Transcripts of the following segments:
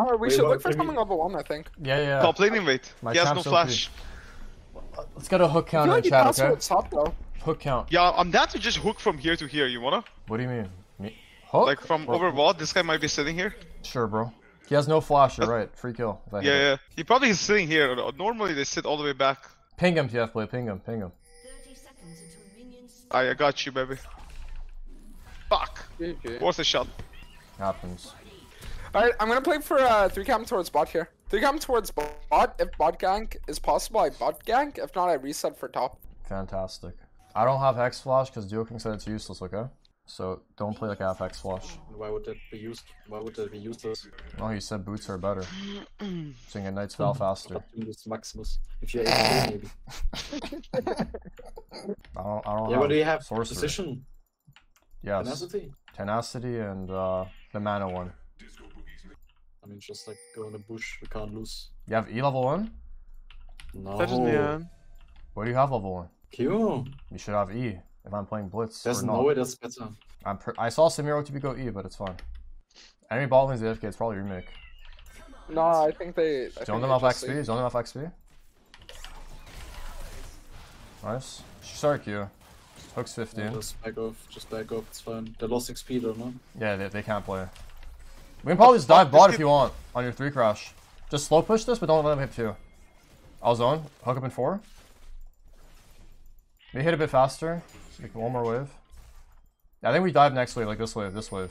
Oh, we Wait, should what, look for can we- something level one, I think. Yeah, yeah. Top laning wait. My he has no champ's OP. flash. Let's get a hook count in like he chat, passed okay? what's up though. Hook count. Yeah, I'm down to just hook from here to here. You wanna? What do you mean? Me? Hook? Like from Or- over wall. This guy might be sitting here. Sure, bro. He has no flash, you're right. Free kill. if I hit Yeah, it. yeah. He probably is sitting here. Normally they sit all the way back. Ping him, TF play. Ping him, ping him. 30 seconds until minions I, I got you, baby. Fuck. GG. Worth a shot. Happens. Alright, I'm gonna play for uh, 3 cam towards bot here. 3 cam towards bot. If bot gank is possible, I bot gank. If not, I reset for top. Fantastic. I don't have Hex Flash because Duo King said it's useless, okay? So don't play like I have Hex Flash. Why would that be used? Why would that be useless? No, he said boots are better. so you can get Knight's Vow faster. Stop Maximus. If you're able, maybe. I don't, I don't Yeah, have what do you have? sorcery. Position, Yes. tenacity. Tenacity and uh, the mana one. I mean, just like go in the bush. We can't lose. You have E level 1? No. That's just me, What do you have level 1? Q. You should have E if I'm playing Blitz. There's no not. way that's better. I'm pr- I saw Samiro to go E, but it's fine. Enemy ball lane's AFK, it's probably remake. No, I think they. I think Zone them they off just XP, leave. zone them off XP. Nice. Sorry, Q. Hook's 15. Just back off. Just back off. It's fine. They lost XP though, no? Yeah, they, they can't play. We can probably just dive fuck? Bot if you want on your 3 crash. Just slow push this, but don't let them hit 2. I'll zone. Hook up in 4. Maybe hit a bit faster. Like one more wave. Yeah, I think we dive next wave, like this wave, this wave.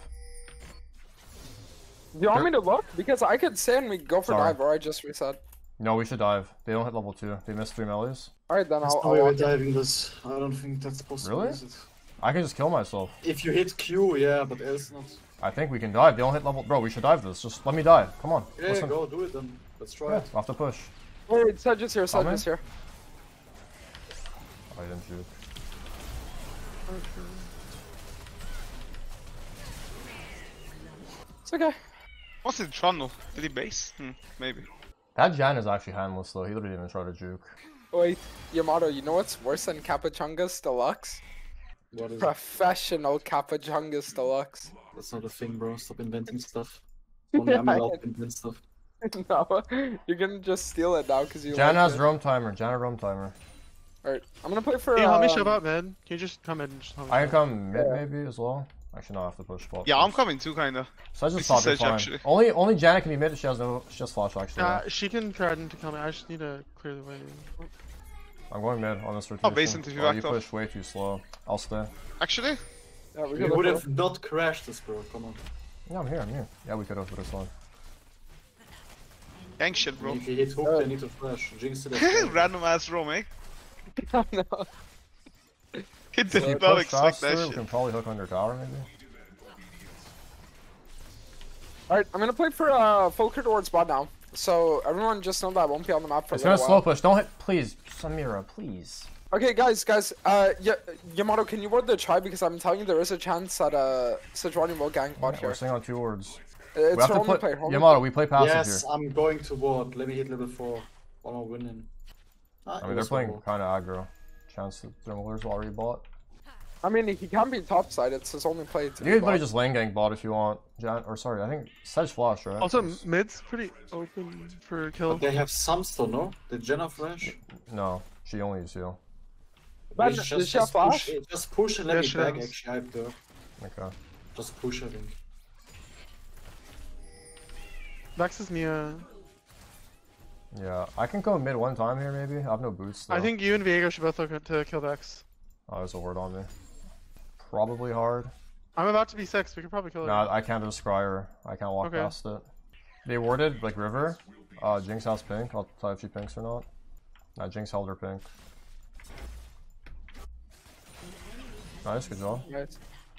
Do you want me to look? Because I could say and we go for Sorry. dive, or I just reset. No, we should dive. They don't hit level 2. They missed 3 melees. Alright, then There's I'll. I'll we're walk diving this. I don't think that's possible. Really? is it? I can just kill myself. If you hit Q, yeah, but else not. I think we can dive. They don't hit level. Bro, we should dive this. Just let me dive. Come on. Yeah, Listen. go do it then. Let's try Yeah, it. we'll have to push. Wait, Sedge is here, Sedge Coming? here. Oh, I didn't shoot. It's okay. What's in Toronto? Did he base? Hmm, maybe. That Jan is actually handless though. He literally didn't even try to juke. Wait, Yamato, you know what's worse than Capachungus Deluxe? What is it? Professional Capachungus Deluxe. That's not a thing, bro. Stop inventing stuff. Only I'm allowed to invent stuff. no, you're gonna just steal it now because you Jan like has it. roam timer. Jan has roam timer. Alright, I'm gonna play for. Can you help me um, shove out man? Can you just come in and just help me I can come mid Yeah. maybe as well. Actually, no, I have to push bot. Yeah, I'm coming too, kinda. So I just is thought Sedge, fine. actually. Only only Janet can be mid. She has no. She has flash actually. Uh, she can try to come. I just need to clear the way. I'm going mid on this rotation. I'll base into if you oh, you off. push way too slow. I'll stay. Actually, Yeah, we We would look have not crashed this, bro. Come on. Yeah, I'm here. I'm here. Yeah, we could have, but it's fine. gang shit, bro. If you hit hook, Uh, they need to flash. Jinx it. as well. Random ass roam, eh? for- no. He If did we not push expect faster, that we shit. can probably hook under tower maybe. Alright, I'm gonna play for uh, Folker towards bot now. So everyone just know that I won't be on the map for It's a gonna little slow while. push. Don't hit, please, Samira, please. Okay, guys, guys, uh, y Yamato, can you ward the try because I'm telling you there is a chance that uh, Sejuani will gang bot Yeah, here. we're staying on two words. Uh, We It's have her to play. play. her Yamato, we play passive Yes, here. I'm going to ward. Let me hit level 4. One more winning. Ah, I mean, they're playing one kind of aggro. Chance that junglers already bought. I mean, he can be topside. It's his only play. To You be could literally bot. just lane gang bot if you want. Jan, or sorry, I think Sedge flash, right? Also, Yes. mid's pretty open for kill. But they have some still, no? Did Jenna flash? No, she only uses heal. Man, Just- does she have just push- Just push and let Yeah, me back, actually. I have the... Okay. Just push, I think. Vex is Mia. Yeah, I can go mid one time here maybe. I have no boots though. I think you and Viego should both look to kill Vex. Oh, there's a word on me. Probably hard. I'm about to be six. We could probably kill her. No, I can't just scry her. I can't walk Okay. past it. They warded like river. Uh, Jinx has pink. I'll tell if she pinks or not. Nah, Jinx held her pink. Nice, good job. Right.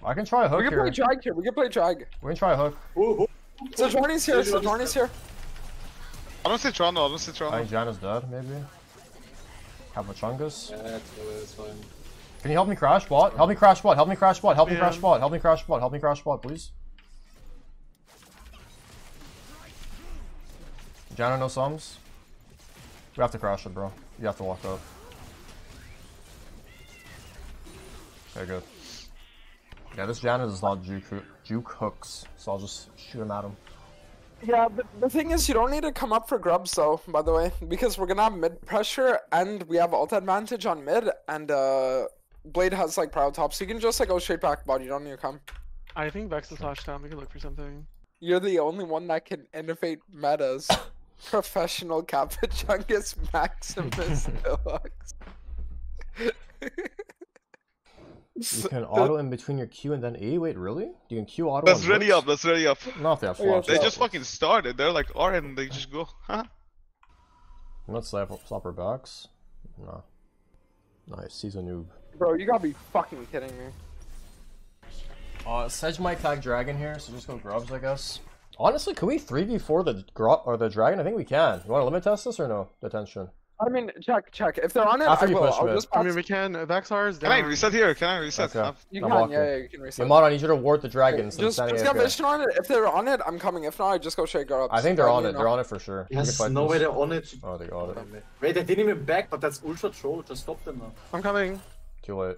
I can try a hook here. We can here. play drag here. We can play drag. We can try a hook. Who, who? Sejuani's here. Sejuani's Sejuani's here. I don't see Toronto, I don't see Tron. I Toronto. think Jan is dead, maybe. Have a Chungus. Yeah, that's, that's fine. Can you help me crash bot? Help me crash bot. Help me crash bot. Help me crash bot. Help me crash bot. Help me crash bot, please. Janna, no sums. We have to crash it, bro. You have to walk up. Okay, good. Yeah, this Janna does not juke, juke hooks, so I'll just shoot him at him. Yeah, but the thing is, you don't need to come up for grubs though. By the way, because we're gonna have mid pressure and we have ult advantage on mid, and uh, Blade has like prio top, so you can just like go straight back bot. You don't need to come. I think Vex is touchdown. We can look for something. You're the only one that can innovate metas. Professional Capachungus Maximus Deluxe. You can auto in between your Q and then E. Wait, really? You can Q auto. That's on ready Blitz? up. That's ready up. Not if they have yeah, flash. They just fucking started. They're like R and they just go. Huh? Let's slap, slap her backs. No. Nice. He's a noob. Bro, you gotta be fucking kidding me. Uh, Sedge might tag Dragon here, so just go grubs, I guess. Honestly, can we 3v4 the grub or the Dragon? I think we can. You want to limit test this or no? Detention. I mean, check, check. If they're on it, After I will. push I'll mid. just I mean, we can. Vexar is Can. I reset here? Can I reset? Okay. You I'm can, walking. yeah, yeah, you can reset. Yamato, I need you to ward the Dragon. instead Just, standing just get vision on it. If they're on it, I'm coming. If not, I just go straight grubs. I think they're on it. They're on it for sure. Yes, no way they're on it. Oh, they got it. Wait, they didn't even back, but that's ultra troll. Just stop them now. I'm coming. Too late.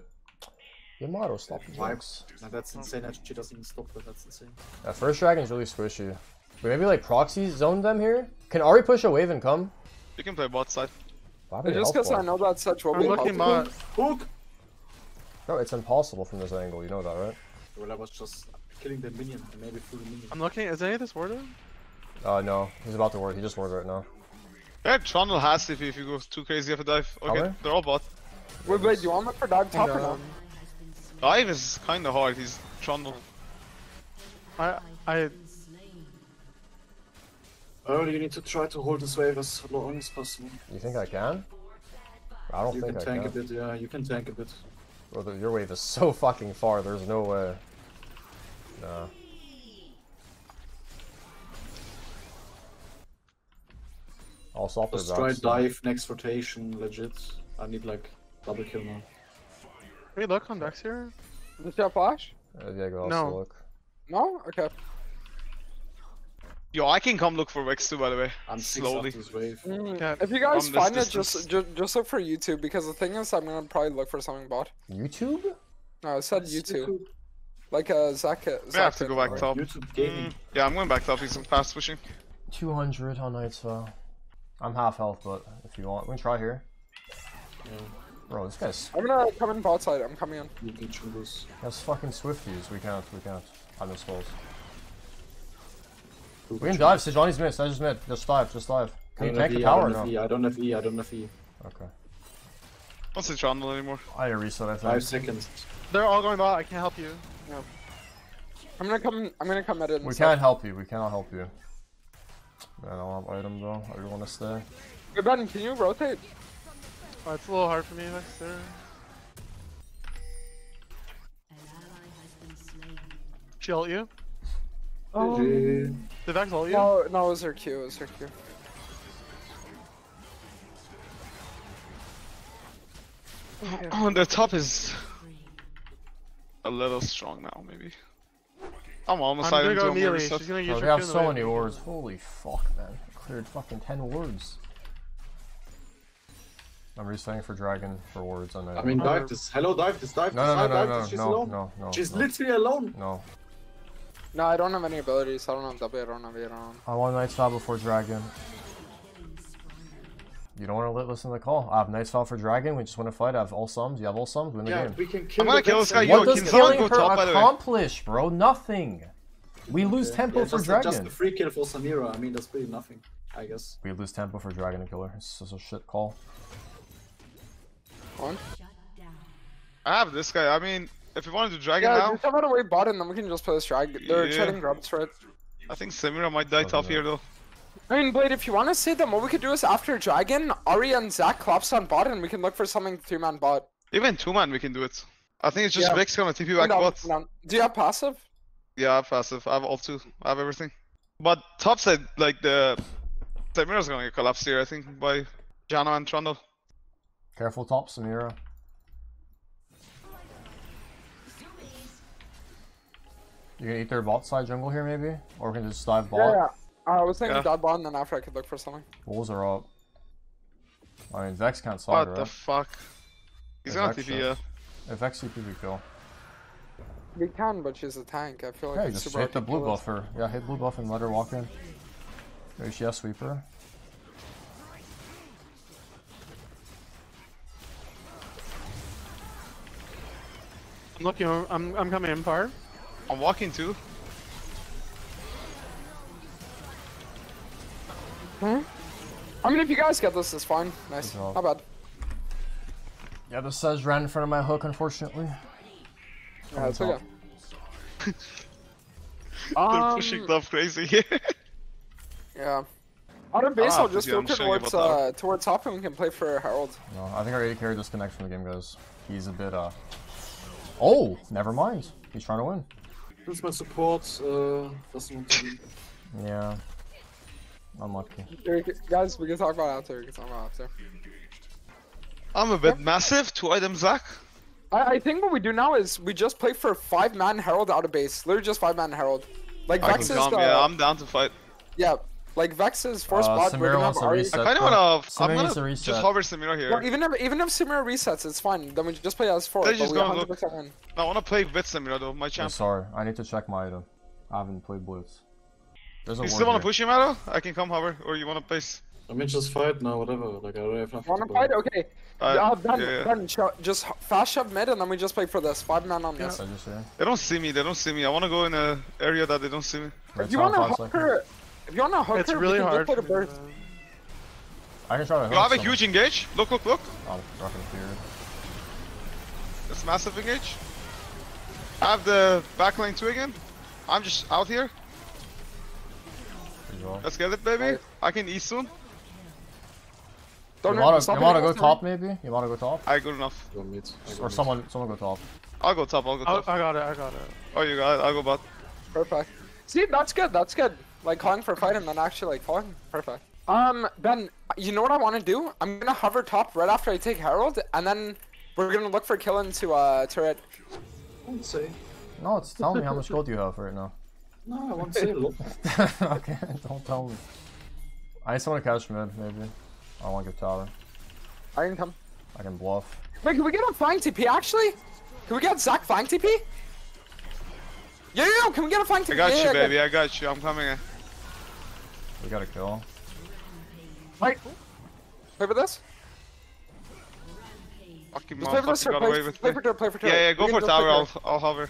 Yamato, stop the jokes. Nah, that's insane. Actually, she doesn't even stop that. That's insane. That first Dragon's really squishy. But maybe like proxy zone them here? Can Ahri push a wave and come? you can play bot side. Why Just because I know that such will I'm be looking possible. bot. Hook! Bro, it's impossible from this angle. You know that, right? Well, I was just killing the minion and maybe through the minion. I'm looking. Is any of this warded? Uh, no. He's about to ward. He just warded right now. Yeah, Trundle has if you, if you go too crazy, you have a dive. Okay, Cover? they're all bot. Wait, wait, do you want me for dive top or And, no? um, Dive is kind of hard. He's Trundle. I I Oh, you need to try to hold this wave as long as possible. You think I can? I don't You think can I tank can. a bit, yeah, you can tank a bit. Bro, the- your wave is so fucking far. There's no way. Nah. I'll stop their Just try backs. dive next rotation, legit. I need like double kill now. Hey, look on Vex here? Does she have flash? Uh, Diego, I'll No. still look. No? Okay. Yo, I can come look for Vex too, by the way. I'm Slowly. after wave. Mm, Yeah. If you guys From this find it, just, just just look for YouTube because the thing is, I'm gonna probably look for something bot. YouTube? No, I said YouTube. Like uh, Zac. I have to go back top. YouTube gaming. Mm, yeah, I'm going back top. He's some fast pushing. 200 on Knight's Vow. I'm half health, but if you want, we can try here. Yeah, Bro, this guy's I'm gonna come in bot side. I'm coming in. you can choose. has fucking Swifties. We can't, we can't. I miss balls. Who We can dive. Sejuani's mid. Sedge is mid. Just dive, just dive. Can you don't tank have the I tower or don't have no? E, I don't have E, I don't have E. Okay. Don't say Trundle anymore. I reset, I Five think. seconds. They're all going bot. I can't help you. I'm gonna come. I'm gonna come at it. We can't help you. We cannot help you. Man, I don't have item though. I really want to stay. Hey Ben, can you rotate? Oh, it's a little hard for me Vex there. An ally has been slain. She ult you? Um, GG. Did Vex ult you? No, no, it was her Q. It was her Q. Oh, oh, the top is a little strong now, maybe. I'm almost I'm gonna go melee. She's gonna use Bro, her we have Q in the so many wards. Holy fuck, man. I cleared fucking 10 wards. I'm resetting for dragon for wards on I mean, dive this. Hello, dive this, dive no, this, no, no, dive, no, dive no, this. She's no, alone. no, no, She's no, literally alone. no. No, I don't have any abilities. I don't have W. I don't have E. I don't have. I want Knight's Vow before dragon. You don't want to listen to the call. I have Knight's Vow for dragon. We just want to fight. I have all sums. You have all sums. Win the Yeah, game. we can kill I'm gonna the kill this guy, and- yo, What does killing her top, by the way? accomplish, bro? Nothing. We lose Yeah, tempo yeah, for just, dragon. Just the free kill for Samira. I mean, that's pretty nothing, I guess. We lose tempo for dragon and killer. It's just a shit call. One. I have this guy. I mean, if you want to do dragon Yeah, now, just have it away bot, and then we can just play this drag. They're Yeah. trading grubs for it. I think Samira might die Doesn't top matter. here though. I mean, Blade, if you want to see them, what we could do is after Dragon, Ahri and Zac collapse on bot, and we can look for something two-man bot. Even two man, we can do it. I think it's just Yeah. Vex gonna TP back No, bot. no. Do you have passive? Yeah, I have passive. I have all two. I have everything. But top side, like the Samira's gonna get collapsed here. I think by Janna and Trundle. Careful top, Samira. You can eat their vault side jungle here, maybe? Or we can just dive bot. Yeah, yeah. Uh, I was thinking Yeah. dive bot, and then after I could look for something. Bulls are up. I mean, Vex can't side, What right? the fuck? He's Yeah, gonna TP, yeah. if Vex CP, we kill. We can, but she's a tank. I feel like Yeah, it's just super hit the blue buffer. Yeah, hit blue buff and let her walk in. Maybe she has sweeper. I'm looking. I'm I'm coming in far. I'm walking too. I mean, if you guys get this, it's fine. Nice. Good job. Not bad. Yeah, the Sej ran in front of my hook, unfortunately. Yeah, it's top. okay. They're Um, pushing love crazy. Yeah. Out of base, Ah, I'll just yeah, I'm filter showing you towards uh towards top, and we can play for Herald. No, I think our AD carry disconnect from the game, guys. He's a bit, uh... Oh! Never mind. He's trying to win. Since my support uh, doesn't want to. Yeah. Unlucky. Here, we can- guys, we can talk about it after. We can talk about it after. I'm a bit massive. Two items, Zac. I, I think what we do now is we just play for five man Herald out of base. Literally just five man Herald. Like I Vex can is come. the, Yeah, I'm down to fight. yeah, like Vex is first Uh, spot. We're gonna wants have Ahri. reset. I kind of wanna. Samira I'm needs to gonna reset. just hover Samira here. Well, even if even if Samira resets, it's fine. Then we just play as four. They're But just we gonna 100% win. I wanna play with Samira though. My champ. I'm sorry. I need to check my item. I haven't played Blitz. There's a You ward still wanna here. push him, Arrow? I can come hover, or you wanna place? I mean, just fight now, whatever. Like, I already have nothing Wanna to fight? Okay. Uh, Uh, ben, yeah, yeah. Ben, just h- fast shove mid, and then we just play for this five man on this. I just here. They don't see me. They don't see me. I wanna go in a area that they don't see me. Right you wanna five hook seconds. Her, if you wanna hook It's her, we really can hard. Just play For the me burst. I can try to You have a hook huge engage. Look, look, look. someone. Oh, fucking feared. It's massive engage. I have the back lane two again. I'm just out here. Let's get it, baby. Alright. I can eat soon. Don't You wanna, you wanna go us, top maybe? You wanna go top? I good enough. Go mid. I go Or mid. someone someone go top. I'll go top. I'll go Oh, top. I got it. I got it. Oh, you got it. I'll go bot. Perfect. See, that's good. That's good. Like calling for a fight and then actually like falling. Perfect. Um, Ben, you know what I want to do? I'm gonna hover top right after I take Herald, and then we're gonna look for kill into uh turret. I won't say. No, it's tell me how much gold you have right now. No, I won't say a lot. okay, don't tell me. I need someone to catch mid, maybe. I don't want to get tower. I can come. I can bluff. Wait, can we get a flying TP actually? Can we get Zac flying TP? Yeah, yeah, yeah, can we get a flying TP? I got yeah, you, yeah, baby. I got you. I'm coming in. We got a kill. Right. Play for this? Fucking Just play for this or got play, away with play me. for turret, play for turret. Yeah, yeah. We Go for tower. I'll. I'll hover.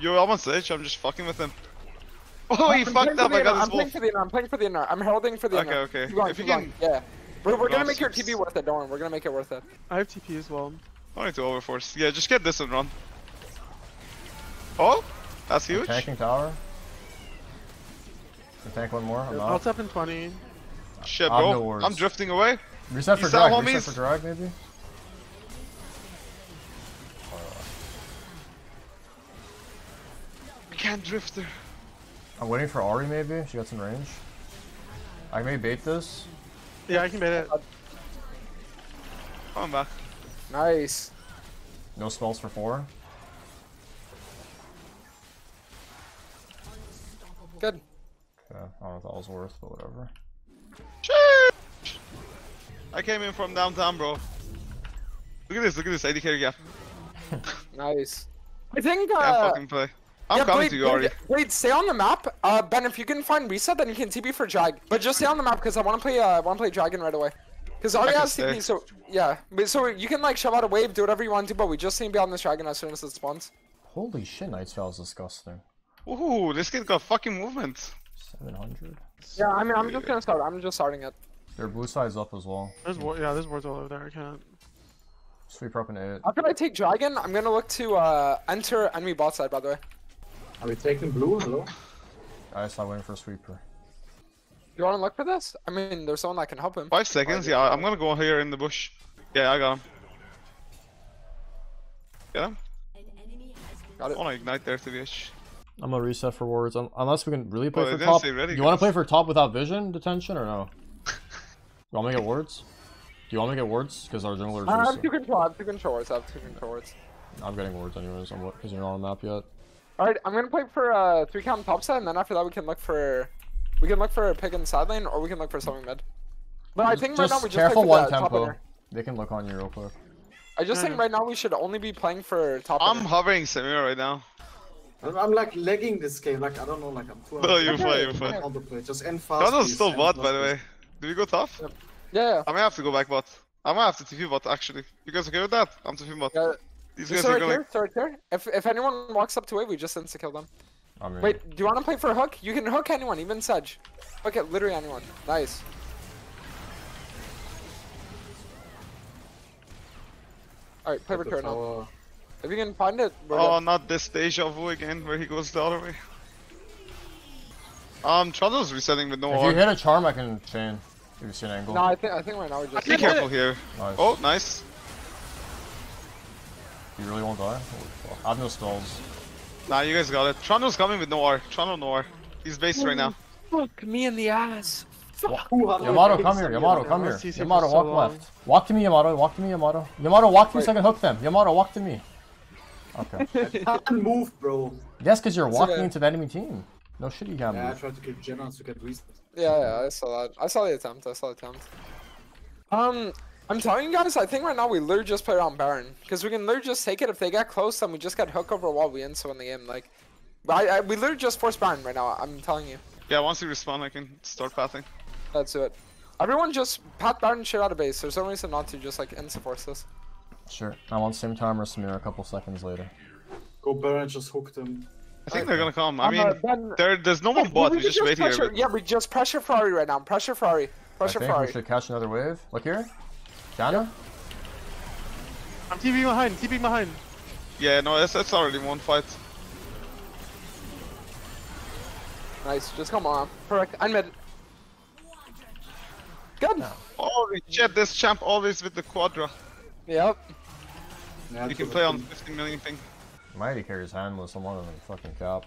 You're almost edge. I'm just fucking with him. Oh, he I'm fucked up. I inner, got I'm his playing wolf. for the inner, I'm playing for the inner. I'm heralding for the Okay, inner. okay. Keep going, If keep you going. Yeah. We're, we're gonna make your TP worth it, don't worry. We're gonna make it worth it. I have TP as well. I need to overforce. Yeah, just get this and run. Oh, that's huge. tanking tower. Can tank one more? I'm I'll out. tap in 20. Shit, I have bro. no words. I'm drifting away. Reset for Peace out, drag. Reset for drag, maybe. I can't drift there. I'm waiting for Ahri, maybe. She got some range. I may bait this. Yeah, I can bait it. Coming back. Nice. No spells for four. Good. Okay, I don't know if that was worth, but whatever. Shit. I came in from downtown, bro. Look at this. Look at this. 80 carry gap. Nice. I think Can't uh fucking play. I'm yeah, coming Blade, to you, Ahri. Blade, Blade, stay on the map. Uh Ben, if you can find reset, then you can TP for drag. But just stay on the map because I wanna play uh I wanna play dragon right away. Because Ahri can has stay. TP, so yeah. But so you can like shove out a wave, do whatever you want to, but we just need to be on this dragon as soon as it spawns. Holy shit, Knight's Vow is disgusting. Ooh, this kid got fucking movement. 700. Yeah, I mean I'm just gonna start. I'm just starting it. Their blue side's up as well. There's war yeah, there's wards all over there. I can't. Sweeper up an 8. After I take dragon, I'm gonna look to uh enter enemy bot side by the way. Are we taking blue? Hello? I just not waiting for a sweeper. You wanna look for this? I mean there's someone that can help him. Five seconds. Yeah, I'm gonna go here in the bush. Yeah, I got him. Get him. An enemy has been Got I it. wanna ignite there to bitch. I'm gonna reset for wards, um, unless we can really play Well, for top. ready, you want to play for top without vision detention or no? you want me to get wards? Do you want me to get wards? Because our jungler I is have two control. I have two controllers. I have two controllers. I'm getting wards anyways, because you're not on the map yet. All right, I'm gonna play for uh three count top side, and then after that we can look for we can look for a pick in side lane, or we can look for something mid. But I think right now we just careful play for one the tempo. laner. They can look on you real quick. I just think Mhm. right now we should only be playing for top. I'm hovering Samira right now. I'm, I'm like lagging this game. Like I don't know. Like I'm too. No, you're fine, you're fine. On the play, just end fast. Chrono's please, still end bot, by the way. Do we go top? Yeah, yeah. I might have to go back bot. I might have to TP bot actually. You guys okay with that? I'm TP bot. yeah. These Just guys are right going. here, right here. If if anyone walks up to it, we just insta kill them. I mean, Wait, do you want to play for a hook? You can hook anyone, even Sedge. Hook it, literally anyone. Nice. Alright, play Get the now. Tower. If you can find it, we're Oh, good. not this deja vu again, where he goes the other way. Um, Trundle's resetting with no if you R. hit a charm, I can chain. If you see an angle. No, I think I think right now we're just. Be careful here. Nice. Oh, nice. You really won't die? Holy fuck. I have no spells. Nah, you guys got it. Trundle's coming with no R. Trundle no R. He's based right now. Fuck me in the ass. Fuck. Yamato, come here. Yamato, come here. Let's see for Yamato, walk long. left. Walk to me, Yamato. Walk to me, Yamato. Yamato, walk to me so I can hook them. Yamato, walk to me. Okay. Can't move, bro. Yes, because you're It's walking okay. into the enemy team. No shit, you can't Yeah, I tried to kill Jenna to get reset. Yeah, yeah, I saw that. I saw the attempt. I saw the attempt. Um, I'm telling you guys, I think right now we literally just play around Baron because we can literally just take it. If they get close, then we just get hook over a wall. We so win the game. Like, I, I we literally just force Baron right now. I'm telling you. Yeah, once you respawn, I can start pathing. That's it. Everyone just pat Baron shit out of base. There's no reason not to just like insta force this. Sure. I'm on same timer as Samir a couple seconds later. Go Baron, just hook them. I think they're gonna come. I mean, then- there, there's no one Wait, bot. we We could just wait here. pressure, but- Yeah, we just pressure Ferrari right now. Pressure Ferrari. I Pressure think Ferrari. we should catch another wave. Look here. Janna? I'm TP behind, TP behind. Yeah, no, that's, that's already one fight. Nice. Just come on. Perfect. I'm mid. Good. Holy shit, this champ always with the quadra. Yep. Yeah, You can play on team. 15 million thing. Mighty carries handless. I'm one of them fucking cap.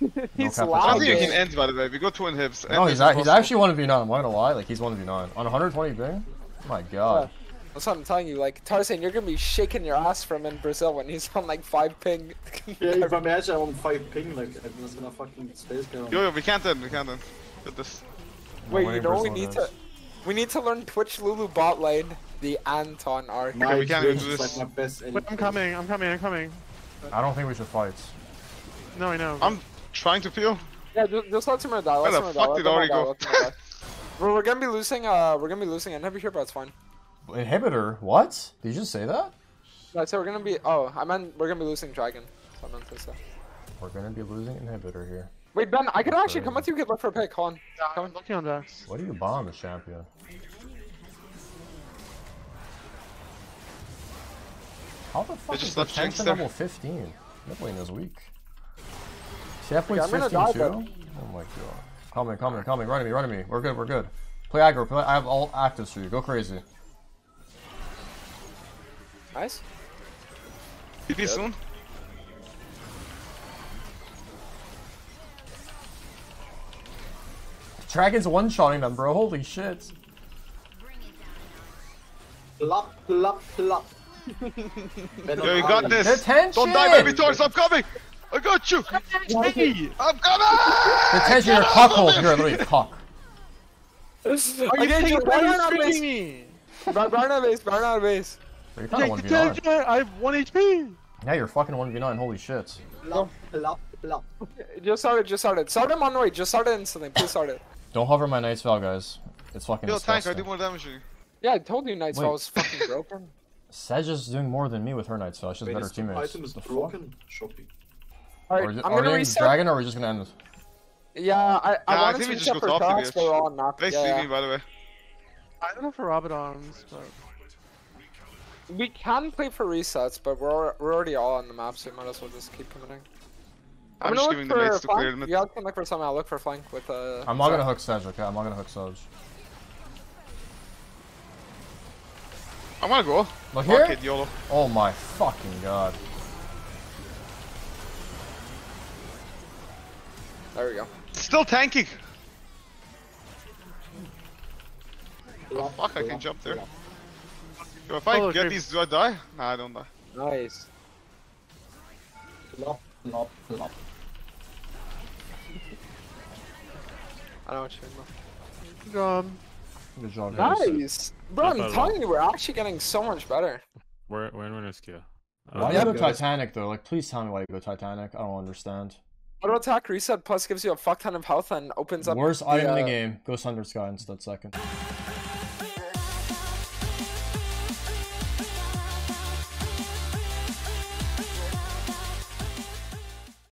He's cap. I loud. think you dude. can end, by the way. We go two inhibs. No, he's, a- he's actually 1v9. I'm not gonna lie. Like, he's 1v9. On 120 ping? Oh my god. That's what I'm telling you. Like Tarzan, you're gonna be shaking your ass from in Brazil when he's on like five ping. Yeah, if I'm actually on 5 ping, like, I'm just gonna fucking space go. Yo, yo, we can't end, we can't end. Get this. Wait, you know what we need is. to? We need to learn Twitch Lulu bot lane, the Anton arc. My we can't do this. like my best Wait. I'm coming, I'm coming, I'm coming. I don't think we should fight. No, I know. I'm trying to peel. Yeah, just, just let Timur die. Where Let the Timur die. fuck Let did Timur Ori go? let die. We're, we're gonna be losing. Uh, we're gonna be losing inhibitor here, but it's fine. Inhibitor? What? Did you just say that? No, said we're gonna be. Oh, I meant we're gonna be losing dragon. So I meant to say. We're gonna be losing inhibitor here. Wait, Ben, I could actually Okay. come with you. We could look for a pick. Hold on. Come on. I'm looking on Dax. What do you bomb the champion? How the fuck just is left Jinx there. level 15? Mid lane is weak. CF Okay, I'm plays gonna 15 die, too? Oh my god. Coming, coming, coming, running me, running me. We're good, we're good. Play aggro, play, I have all actives for you. Go crazy. Nice. TP soon. Dragon's one-shotting them, bro. Holy shit. Plop, plop, plop. Yo, you got this. Detention! Don't die, baby Torch, I'm coming! I got you! Hey! I'm coming! Detention, you're a cockhole. You're literally a cock. Are you Again, taking just burn out of base. me? Burn burn out of base. Burn out of base. You're kind of tell 1v9. you, I have 1 HP! Yeah, you're fucking 1v9. Holy shit. Plop, plop, plop. Just start it. Just start it. Start him on the way. Just start it instantly. Please start it. Don't hover my Knight's Vow, guys. It's fucking Yo, tank, I do more damage than you. Yeah, I told you Night's Wait. Fall was fucking broken. Sedge is doing more than me with her Knight's Vow. She's Wait, better this teammates. item is The fuck? broken. Shoppy. Are, Alright, we- I'm gonna we reset. Dragon or are we just gonna end this? Yeah, I, I Nah, I think to we just reset go for top to Crocs, the but we're all knocked. Nice Yeah, yeah, by the way. I don't know for Rabadons, but... We can play for resets, but we're we're already all on the map, so we might as well just keep committing. I'm gonna just giving the for mates to clear flank. the mid. You guys can look for something. I'll look for flank with uh. I'm not gonna hook Sedge, okay? I'm not gonna hook Sedge. I'm gonna go. Look Fuck here. it, YOLO. Oh my fucking god. There we go. Still tanking! Plop, Fuck, I can jump there. plop. Yo, if I Oh, get okay. these, do I die? Nah, I don't die. Nice. Plop, plop, plop. I know what you mean. Um, Good job, though. guys. Nice, bro. I'm Not bad at telling you, we're actually getting so much better. We're, we're in winner's queue. Why do you go. Titanic though? Like, please tell me why you go Titanic. I don't understand. Auto attack reset plus gives you a fuck ton of health and opens up. Worst the, item in the uh, game. Go Sundered Sky instead second.